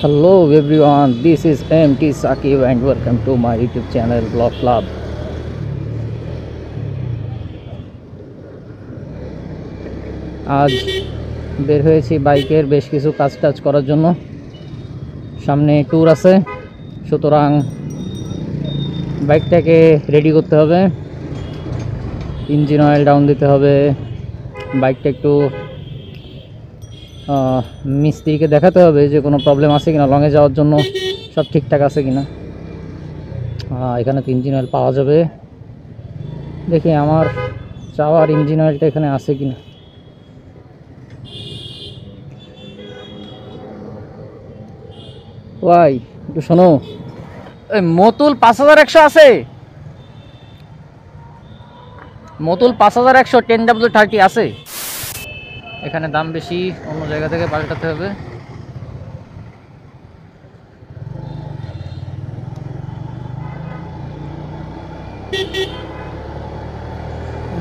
Hello everyone, this is MT Sakib and welcome to my YouTube channel Vlog Club. আজ বের হয়েছি বাইকের বেশ কিছু কাজ টাজ করার জন্য। সামনে ট্যুর আছে। সুতরাং বাইকটাকে রেডি করতে হবে। ইঞ্জিন অয়েল ডাউন দিতে হবে। বাইকটা একটু মিস্ত্রিকে দেখাতে হবে যে কোনো প্রবলেম আছে কিনা লংয়ে যাওয়ার জন্য সব ঠিকঠাক আছে কিনা। এখানে তো ইঞ্জিন অয়েল পাওয়া যাবে। দেখি আমার চাওয়ার ইঞ্জিন অয়েলটা এখানে আছে কিনা। ওয়াই, একটু শোনো। মতুল পাঁচ হাজার একশো আছে। মতুল পাঁচ হাজার একশো টেন ডাব্লিউ থার্টি আছে। এখানে দাম বেশি, অন্য জায়গা থেকে পাল্টাতে হবে।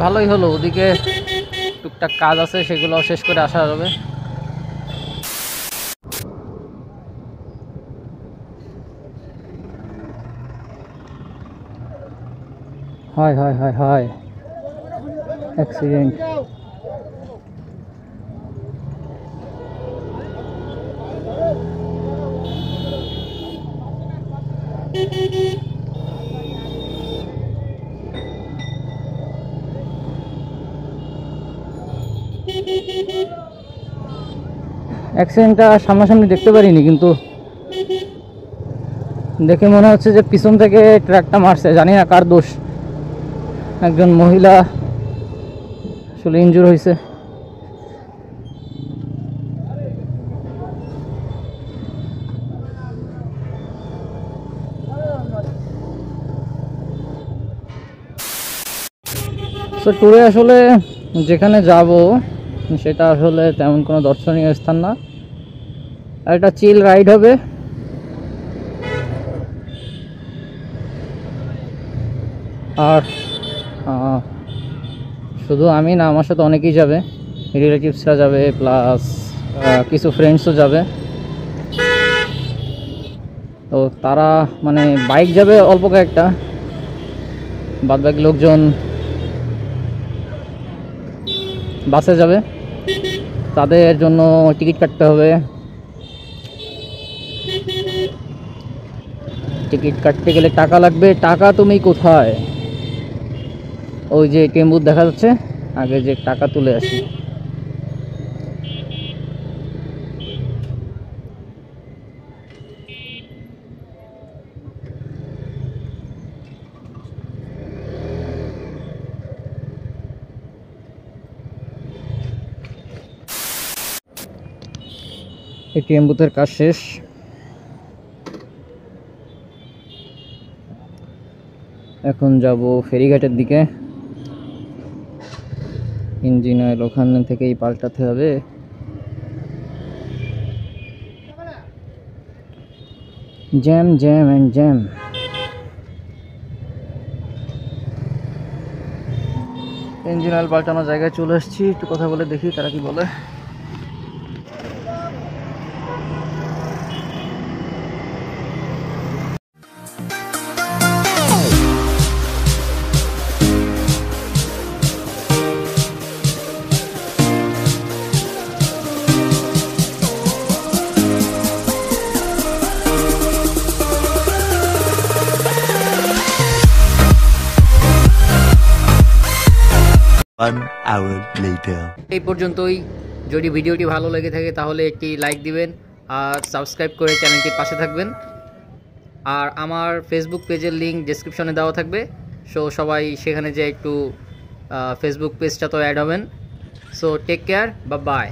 ভালোই হলো, ওদিকে টুকটাক কাজ আছে সেগুলো শেষ করে আসা যাবে। হয় হয় হয় হয় অ্যাক্সিডেন্ট অ্যাক্সিডেন্টটা সামনাসামনি দেখতে পারিনি, কিন্তু দেখে মনে হচ্ছে যে পিছন থেকে ট্রাকটা মারছে, জানি না কার দোষ। একজন মহিলা আসলে ইনজুর হয়েছে। তো ট্যুরে আসলে যেখানে যাব, সেটা আসলে তেমন কোনো দর্শনীয় স্থান না। একটা চিল রাইড হবে। আর শুধু আমি না, আমার সাথে অনেকেই যাবে। রিলেটিভসরা যাবে প্লাস কিছু ফ্রেন্ডসও যাবে। তো তারা মানে বাইক যাবে অল্প কয়েকটা। বাদবাকি লোকজন বাসে যাবে। তাদের জন্য টিকিট কাটতে হবে। টিকিট কাটতে গেলে টাকা লাগবে। টাকা তুমি কোথায়? ওই যে এটিএম দেখা যাচ্ছে। আগে যে টাকা তুলে আসি। এটিএম বুথের কাজ শেষ। এখন যাব ফেরিঘাটের দিকে। ইঞ্জিন অয়েল ওখান থেকেই পাল্টাতে হবে। Jam jam and jam. Engine oil পাল্টানোর জায়গায় চলে এসেছি। একটু কথা বলে দেখি তারা কি বলে। এই পর্যন্তই। যদি ভিডিওটি ভালো লেগে থাকে, তাহলে একটি লাইক দিবেন আর সাবস্ক্রাইব করে চ্যানেলটির পাশে থাকবেন। আর আমার ফেসবুক পেজের লিঙ্ক ডিসক্রিপশনে দেওয়া থাকবে। সো সবাই সেখানে যে একটু ফেসবুক পেজটা তো অ্যাড হবেন। সো টেক কেয়ার বা বাই